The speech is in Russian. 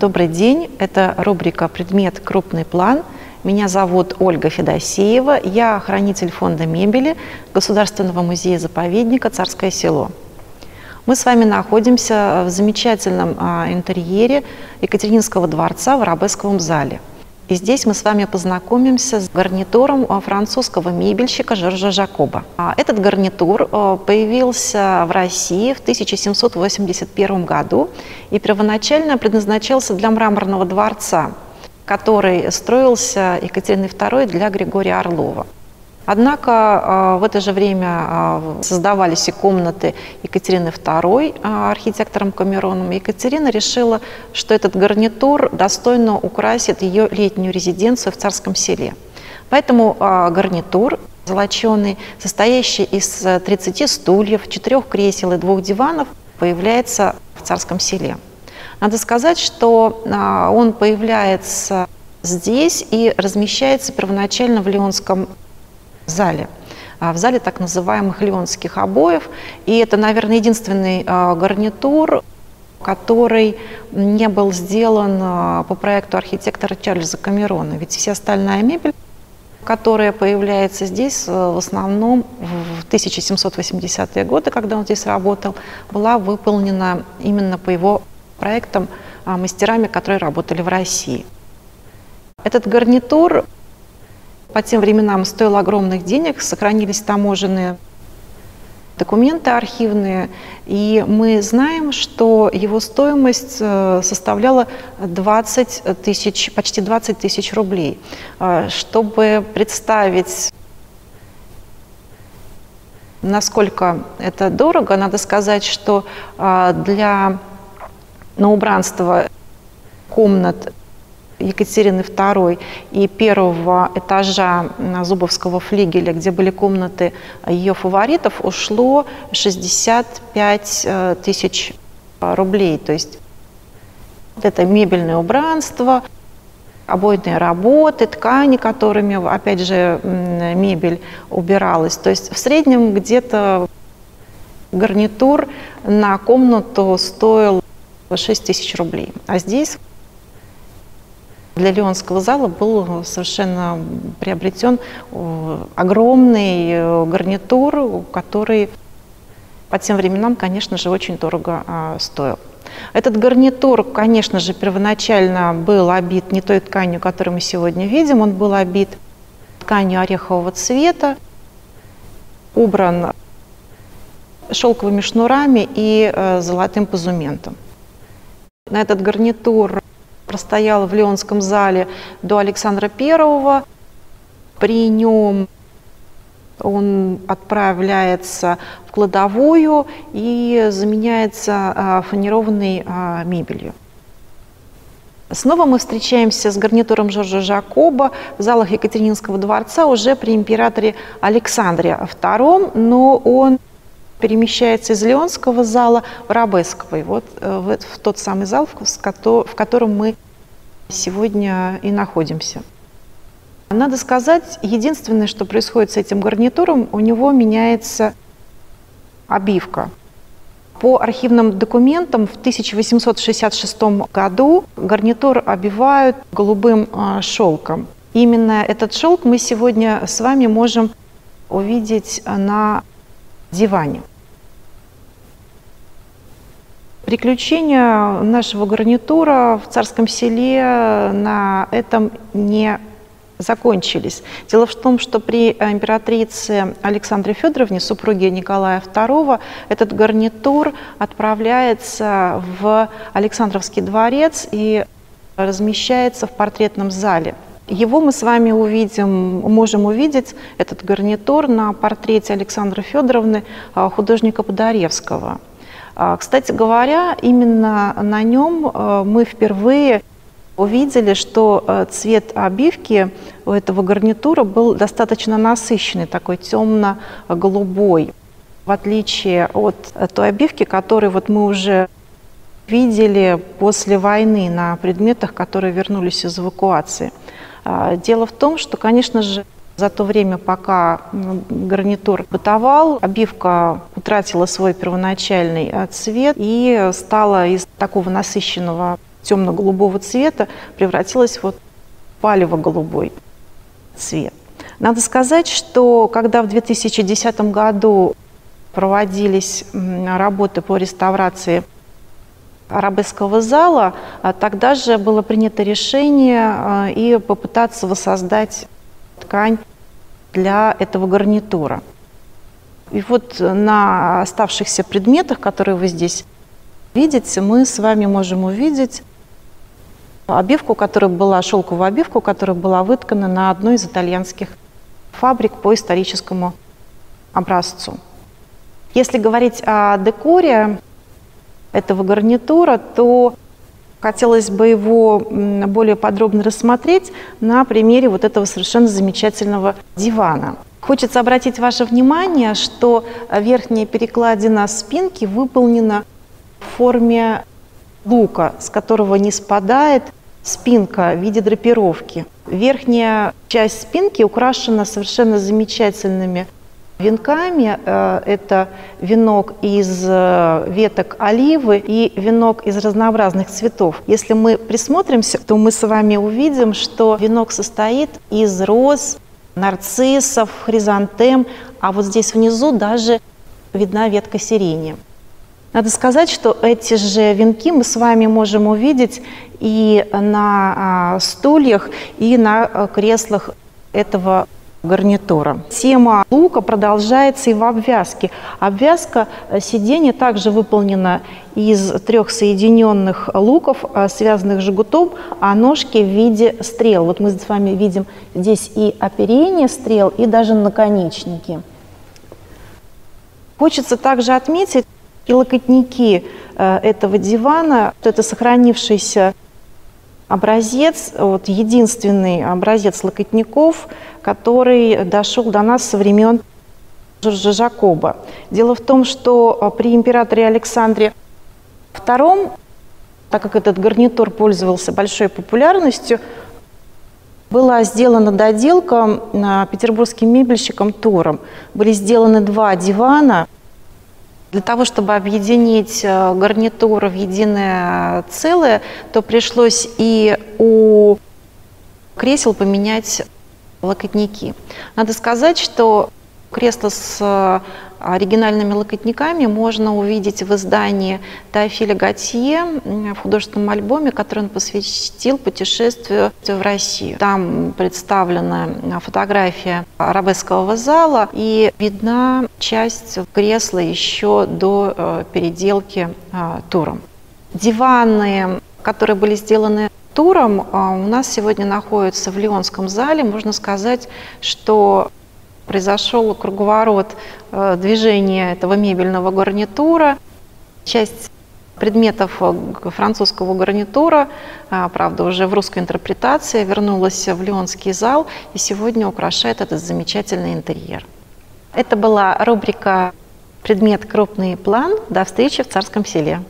Добрый день. Это рубрика «Предмет. Крупный план». Меня зовут Ольга Федосеева. Я хранитель фонда мебели Государственного музея-заповедника «Царское село». Мы с вами находимся в замечательном а, интерьере Екатерининского дворца в Арабесковом зале – и здесь мы с вами познакомимся с гарнитуром а, французского мебельщика Жоржа Жакоба. А, этот гарнитур а, появился в России в 1781 году и первоначально предназначался для мраморного дворца, который строился Екатериной II для Григория Орлова. Однако а, в это же время а, создавались и комнаты Екатерины II а, архитектором Камероном. Екатерина решила, что этот гарнитур достойно украсит ее летнюю резиденцию в Царском селе. Поэтому гарнитур золоченый, состоящий из 30 стульев, 4 кресел и двух диванов, появляется в Царском селе. Надо сказать, что он появляется здесь и размещается первоначально в Леонском зале а, в зале так называемых леонских обоев. И это, наверное, единственный а, гарнитур, который не был сделан а, по проекту архитектора Чарльза Камерона. Ведь вся остальная мебель, которая появляется здесь, в основном в 1780-е годы, когда он здесь работал, была выполнена именно по его проектам мастерами, которые работали в России. Этот гарнитур по тем временам стоил огромных денег, сохранились таможенные документы архивные, и мы знаем, что его стоимость э, составляла 20 тысяч, почти 20 тысяч рублей. Э, чтобы представить, насколько это дорого, надо сказать, что э, для на убранство комнат Екатерины II и первого этажа Зубовского флигеля, где были комнаты ее фаворитов, ушло 65 э, тысяч рублей. То есть это мебельное убранство, обойные работы, ткани, которыми, опять же, мебель убиралась. То есть в среднем где-то гарнитур на комнату стоил 6 тысяч рублей. А здесь для Леонского зала был совершенно приобретен э, огромный э, гарнитур, который по тем временам, конечно же, очень дорого а, стоил. Этот гарнитур, конечно же, первоначально был обит не той тканью, которую мы сегодня видим, он был обит тканью орехового цвета, убран шелковыми шнурами и э, золотым позументом. На этот гарнитур простоял в Леонском зале до Александра Первого. При нем он отправляется в кладовую и заменяется а, фанерованной а, мебелью. Снова мы встречаемся с гарнитуром Жоржа Жакоба в залах Екатерининского дворца уже при императоре Александре II, но он перемещается из Леонского зала в Рабесковый, вот э, в, тот самый зал, в котором мы сегодня и находимся. Надо сказать, единственное, что происходит с этим гарнитуром, у него меняется обивка. По архивным документам в 1866 году гарнитур обивают голубым а, шелком. Именно этот шелк мы сегодня с вами можем увидеть на диване. Приключения нашего гарнитура в Царском селе на этом не закончились. Дело в том, что при императрице Александре Федоровне, супруге Николая II, этот гарнитур отправляется в Александровский дворец и размещается в портретном зале. Его мы с вами увидим, можем увидеть, этот гарнитур, на портрете Александры Федоровны а, художника Подоревского. А, кстати говоря, именно на нем э, мы впервые увидели, что э, цвет обивки у этого гарнитура был достаточно насыщенный, такой темно-голубой, в отличие от той обивки, которую вот мы уже видели после войны на предметах, которые вернулись из эвакуации. А, дело в том, что, конечно же, за то время, пока гарнитур бытовал, обивка утратила свой первоначальный э, цвет и стала из такого насыщенного темно-голубого цвета превратилась вот в палево-голубой цвет. Надо сказать, что когда в 2010 году проводились работы по реставрации арабеского зала, а тогда же было принято решение а, и попытаться воссоздать ткань для этого гарнитура. И вот на оставшихся предметах, которые вы здесь видите, мы с вами можем увидеть обивку, которая была, шелковую обивку, которая была выткана на одной из итальянских фабрик по историческому образцу. Если говорить о декоре этого гарнитура, то хотелось бы его более подробно рассмотреть на примере вот этого совершенно замечательного дивана. Хочется обратить ваше внимание, что верхняя перекладина спинки выполнена в форме лука, с которого не спадает спинка в виде драпировки. Верхняя часть спинки украшена совершенно замечательными венками. Э, это венок из э, веток оливы и венок из разнообразных цветов. Если мы присмотримся, то мы с вами увидим, что венок состоит из роз, нарциссов, хризантем, а вот здесь внизу даже видна ветка сирени. Надо сказать, что эти же венки мы с вами можем увидеть и на а, стульях, и на а, креслах этого гарнитура. Тема лука продолжается и в обвязке. Обвязка э, сиденья также выполнена из трех соединенных луков, э, связанных жгутом, а ножки в виде стрел. Вот мы с вами видим здесь и оперение стрел, и даже наконечники. Хочется также отметить и локотники э, этого дивана. Это сохранившийся образец, вот единственный образец локотников, который дошел до нас со времен Жоржа Жакоба. Дело в том, что а, при императоре Александре II, так как этот гарнитур пользовался большой популярностью, была сделана доделка а, петербургским мебельщиком Тором. Были сделаны два дивана – для того, чтобы объединить э, гарнитуры в единое целое, то пришлось и у кресел поменять локотники. Надо сказать, что кресло с оригинальными локотниками можно увидеть в издании Теофиля Готье в художественном альбоме, который он посвятил путешествию в Россию. Там представлена фотография арабеского зала и видна часть кресла еще до э, переделки э, туром. Диваны, которые были сделаны туром, э, у нас сегодня находятся в Лионском зале. Можно сказать, что произошел круговорот э, движения этого мебельного гарнитура. Часть предметов э, французского гарнитура, э, правда, уже в русской интерпретации, вернулась в Лионский зал и сегодня украшает этот замечательный интерьер. Это была рубрика «Предмет крупный план». До встречи в Царском селе.